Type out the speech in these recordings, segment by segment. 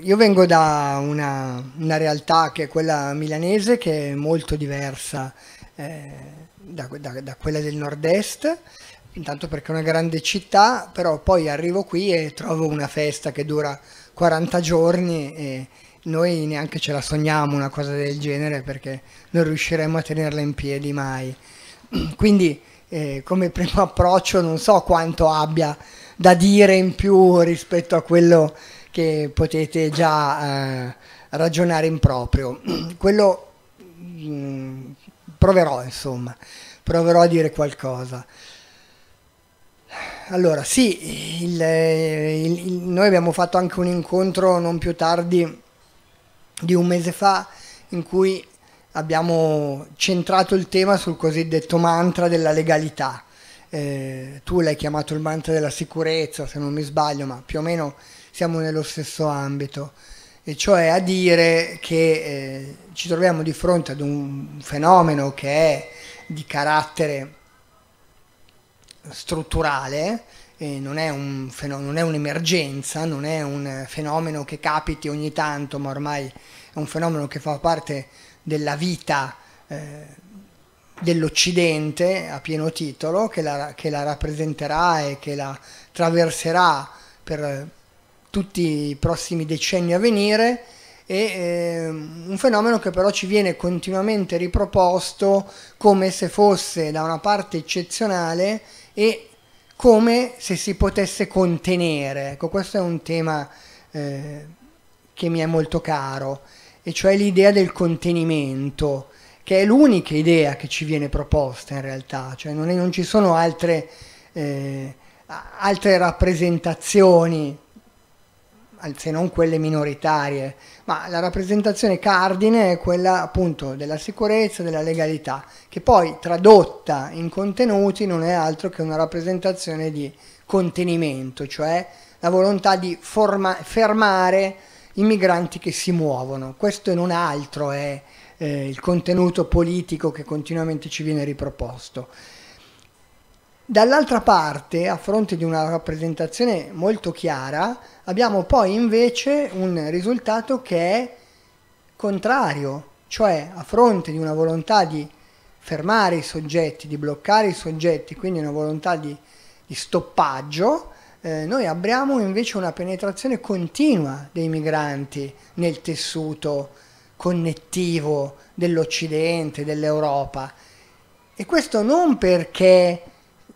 io vengo da una, una, realtà che è quella milanese, che è molto diversa eh, da, da, da, quella del nord-est, intanto perché è una grande città, però poi arrivo qui e trovo una festa che dura 40 giorni e noi neanche ce la sogniamo una cosa del genere perché non riusciremo a tenerla in piedi mai. Quindi eh, come primo approccio non so quanto abbia da dire in più rispetto a quello che potete già eh, ragionare in proprio. Quello mh, mm, proverò, insomma, proverò a dire qualcosa. Allora, sì, il, il, il, noi abbiamo fatto anche un incontro non più tardi di un mese fa in cui abbiamo centrato il tema sul cosiddetto mantra della legalità. Eh, tu l'hai chiamato il mantra della sicurezza, se non mi sbaglio, ma più o meno siamo nello stesso ambito, e cioè a dire che eh, ci troviamo di fronte ad un fenomeno che è di carattere strutturale, non, è un fenomeno, non è un'emergenza, non è un fenomeno che capiti ogni tanto, ma ormai è un fenomeno che fa parte della vita eh, dell'Occidente a pieno titolo, che la, che la rappresenterà e che la traverserà per tutti i prossimi decenni a venire è eh, un fenomeno che però ci viene continuamente riproposto come se fosse da una parte eccezionale e come se si potesse contenere. Ecco, questo è un tema eh, che mi è molto caro, e cioè l'idea del contenimento, che è l'unica idea che ci viene proposta in realtà, cioè non, è, non ci sono altre, eh, altre rappresentazioni se non quelle minoritarie, ma la rappresentazione cardine è quella appunto della sicurezza, della legalità, che poi tradotta in contenuti non è altro che una rappresentazione di contenimento, cioè la volontà di fermare i migranti che si muovono. Questo e non altro è eh, il contenuto politico che continuamente ci viene riproposto. Dall'altra parte, a fronte di una rappresentazione molto chiara, abbiamo poi invece un risultato che è contrario, cioè a fronte di una volontà di fermare i soggetti, di bloccare i soggetti, quindi una volontà di, di stoppaggio, eh, noi abbiamo invece una penetrazione continua dei migranti nel tessuto connettivo dell'Occidente, dell'Europa. E questo non perché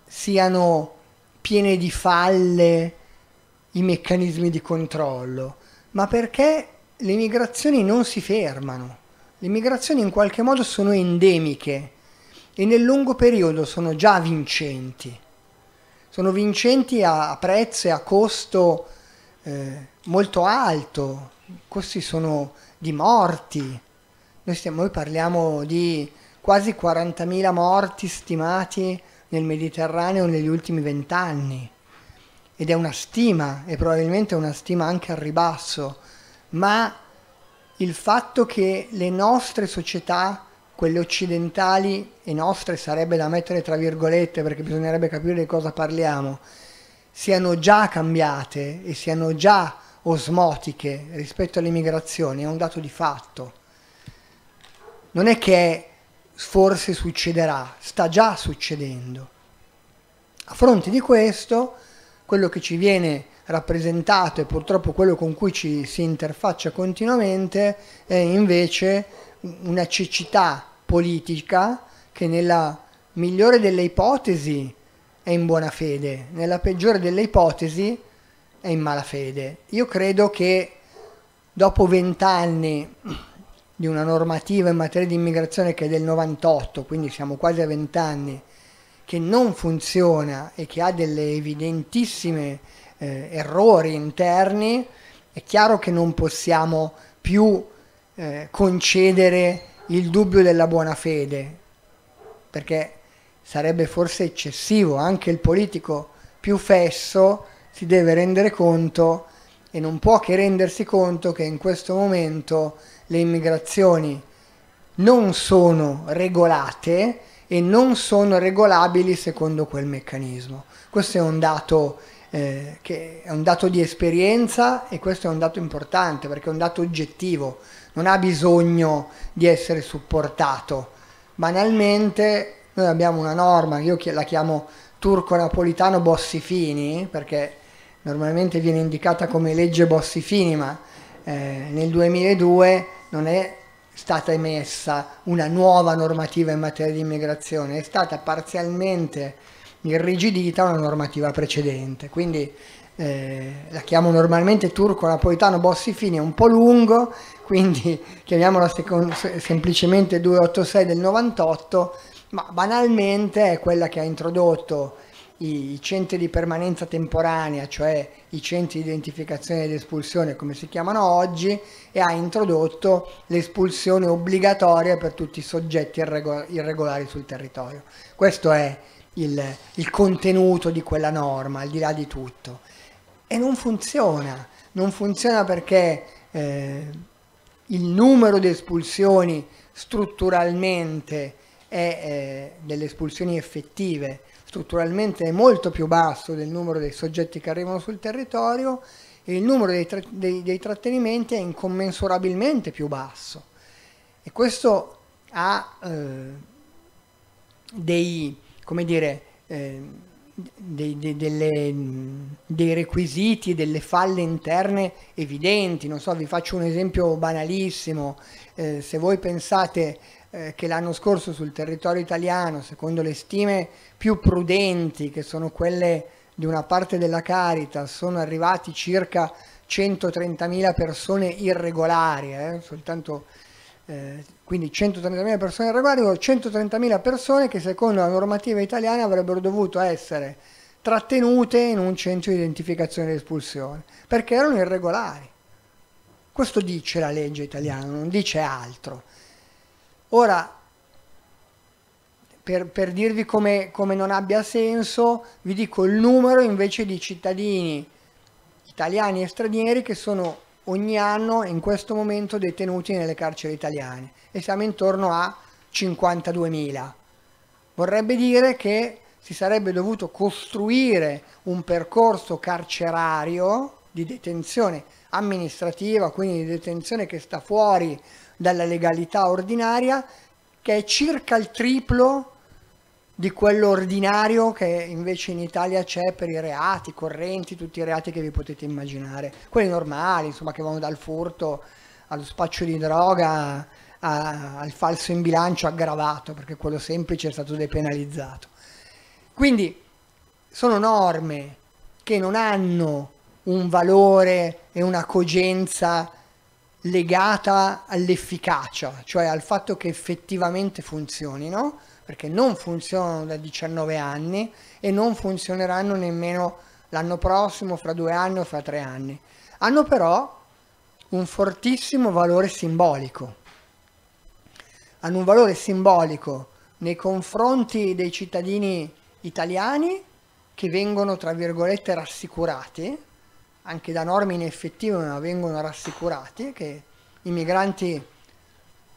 siano piene di falle i meccanismi di controllo, ma perché le migrazioni non si fermano. Le migrazioni in qualche modo sono endemiche e nel lungo periodo sono già vincenti. Sono vincenti a prezzo e a costo eh, molto alto, costi sono di morti. Noi, stiamo, noi parliamo di quasi 40.000 morti stimati nel Mediterraneo negli ultimi vent'anni ed è una stima e probabilmente una stima anche al ribasso, ma il fatto che le nostre società, quelle occidentali, e nostre sarebbe da mettere tra virgolette perché bisognerebbe capire di cosa parliamo, siano già cambiate e siano già osmotiche rispetto alle migrazioni è un dato di fatto. Non è che forse succederà, sta già succedendo. A fronte di questo, quello che ci viene rappresentato e purtroppo quello con cui ci si interfaccia continuamente è invece una cecità politica che nella migliore delle ipotesi è in buona fede, nella peggiore delle ipotesi è in malafede. Io credo che dopo vent'anni di una normativa in materia di immigrazione che è del 98, quindi siamo quasi a vent'anni, che non funziona e che ha delle evidentissime eh, errori interni, è chiaro che non possiamo più eh, concedere il dubbio della buona fede, perché sarebbe forse eccessivo, anche il politico più fesso si deve rendere conto e non può che rendersi conto che in questo momento le immigrazioni non sono regolate e non sono regolabili secondo quel meccanismo. Questo è un dato eh, che è un dato di esperienza e questo è un dato importante perché è un dato oggettivo, non ha bisogno di essere supportato. Banalmente noi abbiamo una norma, io la chiamo turco-napolitano Bossi-Fini perché normalmente viene indicata come legge Bossi-Fini, ma eh, nel 2002 non è stata emessa una nuova normativa in materia di immigrazione, è stata parzialmente irrigidita una normativa precedente. Quindi eh, la chiamo normalmente turco napolitano Bossi Fini, è un po' lungo, quindi chiamiamola secondo, semplicemente 286 del 98, ma banalmente è quella che ha introdotto i, centri di permanenza temporanea, cioè i centri di identificazione ed espulsione come si chiamano oggi, e ha introdotto l'espulsione obbligatoria per tutti i soggetti irregolari sul territorio. Questo è il, il contenuto di quella norma, al di là di tutto. E non funziona, non funziona perché eh, il numero di espulsioni strutturalmente è eh, delle espulsioni effettive strutturalmente è molto più basso del numero dei soggetti che arrivano sul territorio e il numero dei, tra- dei, dei trattenimenti è incommensurabilmente più basso. E questo ha eh, dei, come dire, eh, dei, dei, delle, dei, requisiti, delle falle interne evidenti. Non so, vi faccio un esempio banalissimo. Eh, se voi pensate eh, che l'anno scorso sul territorio italiano, secondo le stime più prudenti, che sono quelle di una parte della Caritas, sono arrivati circa 130.000 persone irregolari, eh, soltanto eh, quindi 130.000 persone irregolari o 130.000 persone che secondo la normativa italiana avrebbero dovuto essere trattenute in un centro di identificazione ed espulsione perché erano irregolari. Questo dice la legge italiana, non dice altro. Ora, per, per dirvi come, come non abbia senso, vi dico il numero invece di cittadini italiani e stranieri che sono ogni anno in questo momento detenuti nelle carceri italiane e siamo intorno a 52.000. Vorrebbe dire che si sarebbe dovuto costruire un percorso carcerario di detenzione amministrativa, quindi di detenzione che sta fuori dalla legalità ordinaria, che è circa il triplo di quello ordinario che invece in Italia c'è per i reati correnti, tutti i reati che vi potete immaginare, quelli normali, insomma, che vanno dal furto allo spaccio di droga a, al falso in bilancio aggravato, perché quello semplice è stato depenalizzato. Quindi sono norme che non hanno un valore e una cogenza legata all'efficacia, cioè al fatto che effettivamente funzionino, perché non funzionano da 19 anni e non funzioneranno nemmeno l'anno prossimo, fra due anni o fra tre anni. Hanno però un fortissimo valore simbolico. Hanno un valore simbolico nei confronti dei cittadini italiani che vengono, tra virgolette, rassicurati anche da norme ineffettive ma vengono rassicurati che i migranti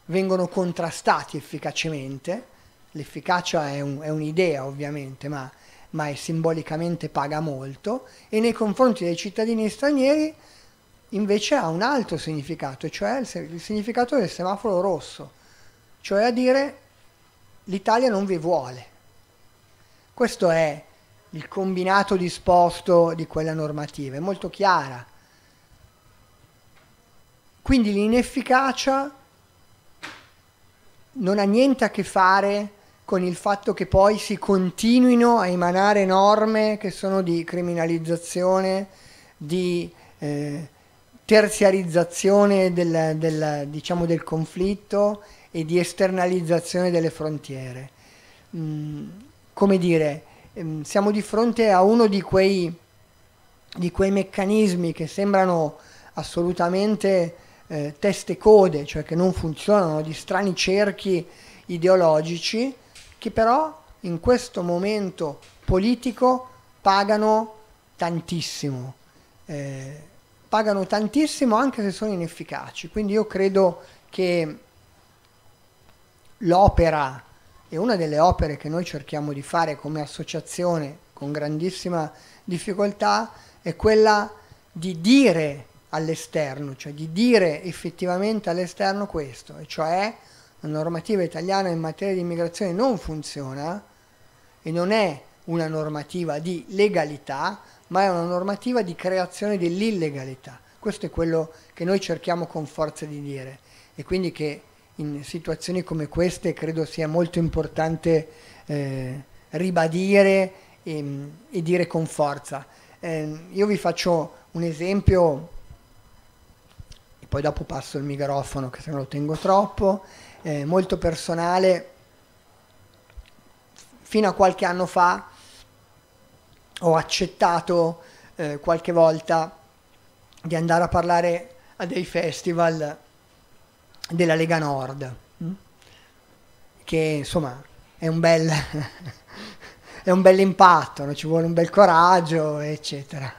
vengono contrastati efficacemente, l'efficacia è, un, è un'idea ovviamente, ma, ma simbolicamente paga molto, e nei confronti dei cittadini stranieri invece ha un altro significato, cioè il significato del semaforo rosso, cioè a dire l'Italia non vi vuole. Questo è il combinato disposto di quella normativa, è molto chiara. Quindi l'inefficacia non ha niente a che fare con il fatto che poi si continuino a emanare norme che sono di criminalizzazione, di eh, terziarizzazione del, del, diciamo, del, conflitto e di esternalizzazione delle frontiere. Mm, come dire, Ehm, siamo di fronte a uno di quei, di quei meccanismi che sembrano assolutamente eh, teste code, cioè che non funzionano, di strani cerchi ideologici, che però in questo momento politico pagano tantissimo. Eh, pagano tantissimo anche se sono inefficaci. Quindi io credo che l'opera e una delle opere che noi cerchiamo di fare come associazione con grandissima difficoltà è quella di dire all'esterno, cioè di dire effettivamente all'esterno questo, e cioè la normativa italiana in materia di immigrazione non funziona e non è una normativa di legalità, ma è una normativa di creazione dell'illegalità. Questo è quello che noi cerchiamo con forza di dire e quindi che in situazioni come queste credo sia molto importante eh, ribadire e, e, dire con forza. Eh, io vi faccio un esempio e poi dopo passo il microfono che se non lo tengo troppo, eh, molto personale. Fino a qualche anno fa ho accettato eh, qualche volta di andare a parlare a dei festival della Lega Nord, mm? che insomma è un bel, è un bel impatto, no? ci vuole un bel coraggio, eccetera.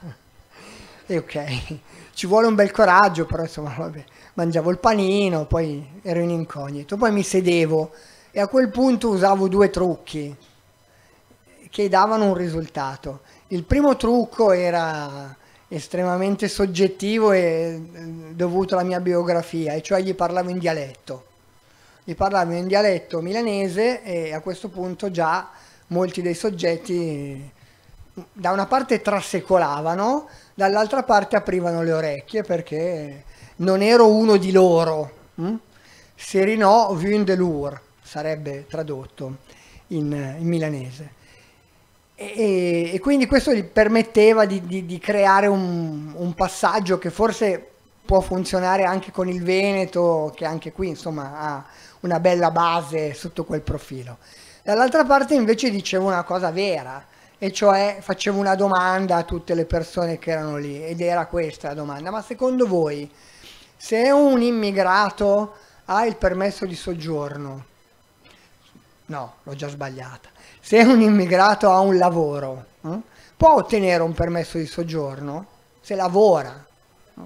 E ok, ci vuole un bel coraggio, però insomma vabbè, mangiavo il panino, poi ero in incognito, poi mi sedevo e a quel punto usavo due trucchi che davano un risultato. Il primo trucco era estremamente soggettivo e eh, dovuto alla mia biografia, e cioè gli parlavo in dialetto. Gli parlavo in dialetto milanese e a questo punto già molti dei soggetti da una parte trasecolavano, dall'altra parte aprivano le orecchie perché non ero uno di loro. Hm? Serino sarebbe tradotto in, in milanese. E, e, quindi questo gli permetteva di, di, di creare un, un, passaggio che forse può funzionare anche con il Veneto, che anche qui insomma ha una bella base sotto quel profilo. Dall'altra parte invece dicevo una cosa vera, e cioè facevo una domanda a tutte le persone che erano lì, ed era questa la domanda, ma secondo voi se un immigrato ha il permesso di soggiorno, no, l'ho già sbagliata, se un immigrato ha un lavoro, eh, può ottenere un permesso di soggiorno se lavora, eh?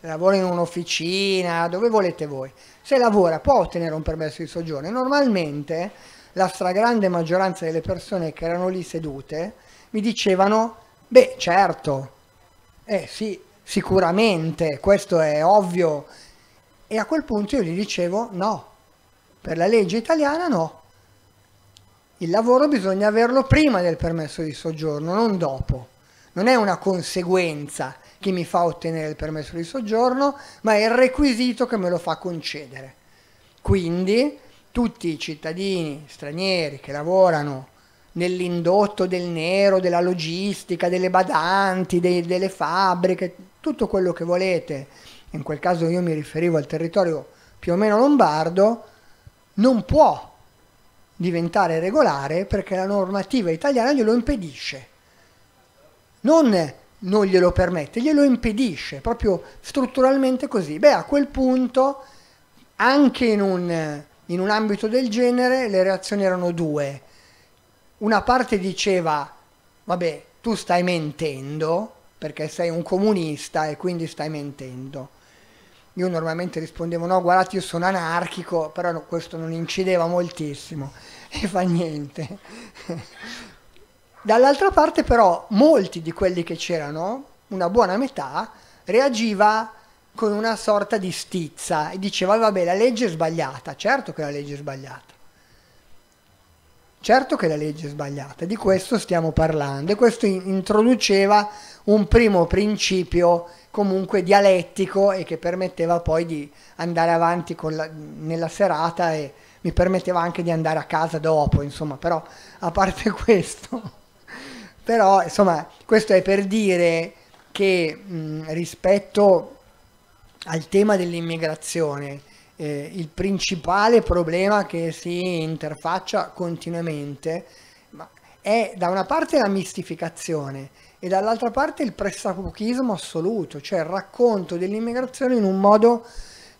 se lavora in un'officina, dove volete voi, se lavora può ottenere un permesso di soggiorno. normalmente la stragrande maggioranza delle persone che erano lì sedute mi dicevano, beh certo, eh sì, sicuramente, questo è ovvio. E a quel punto io gli dicevo no, per la legge italiana no, il lavoro bisogna averlo prima del permesso di soggiorno, non dopo. Non è una conseguenza che mi fa ottenere il permesso di soggiorno, ma è il requisito che me lo fa concedere. Quindi tutti i cittadini stranieri che lavorano nell'indotto del nero, della logistica, delle badanti, dei, delle fabbriche, tutto quello che volete, in quel caso io mi riferivo al territorio più o meno lombardo, non può diventare regolare perché la normativa italiana glielo impedisce. Non non glielo permette, glielo impedisce, proprio strutturalmente così. Beh, a quel punto, anche in un, in un ambito del genere, le reazioni erano due. Una parte diceva, vabbè, tu stai mentendo, perché sei un comunista e quindi stai mentendo. Io normalmente rispondevo no, guardate, io sono anarchico, però no, questo non incideva moltissimo e fa niente. Dall'altra parte però molti di quelli che c'erano, una buona metà, reagiva con una sorta di stizza e diceva vabbè la legge è sbagliata, certo che la legge è sbagliata. Certo che la legge è sbagliata, di questo stiamo parlando e questo introduceva un primo principio comunque dialettico e che permetteva poi di andare avanti la, nella serata e mi permetteva anche di andare a casa dopo, insomma, però a parte questo, però insomma, questo è per dire che mh, rispetto al tema dell'immigrazione, eh, il principale problema che si interfaccia continuamente è da una parte la mistificazione e dall'altra parte il pressapochismo assoluto, cioè il racconto dell'immigrazione in un modo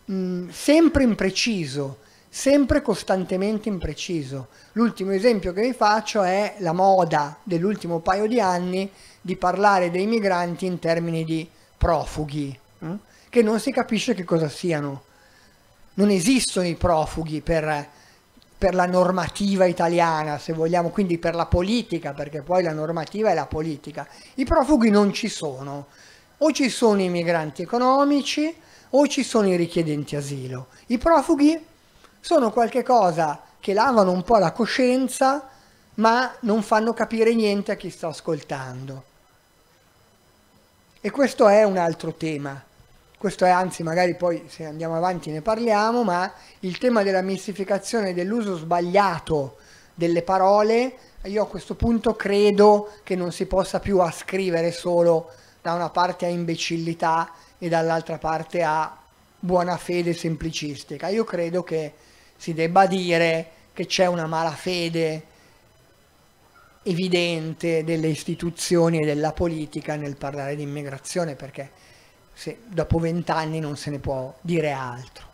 mh, sempre impreciso, sempre costantemente impreciso. L'ultimo esempio che vi faccio è la moda dell'ultimo paio di anni di parlare dei migranti in termini di profughi, mh? che non si capisce che cosa siano. Non esistono i profughi per per la normativa italiana, se vogliamo, quindi per la politica, perché poi la normativa è la politica. I profughi non ci sono, o ci sono i migranti economici o ci sono i richiedenti asilo. I profughi sono qualche cosa che lavano un po' la coscienza, ma non fanno capire niente a chi sta ascoltando. E questo è un altro tema. Questo è anzi, magari poi se andiamo avanti ne parliamo, ma il tema della mistificazione dell'uso sbagliato delle parole, io a questo punto credo che non si possa più ascrivere solo da una parte a imbecillità e dall'altra parte a buona fede semplicistica. Io credo che si debba dire che c'è una malafede evidente delle istituzioni e della politica nel parlare di immigrazione perché se dopo vent'anni non se ne può dire altro.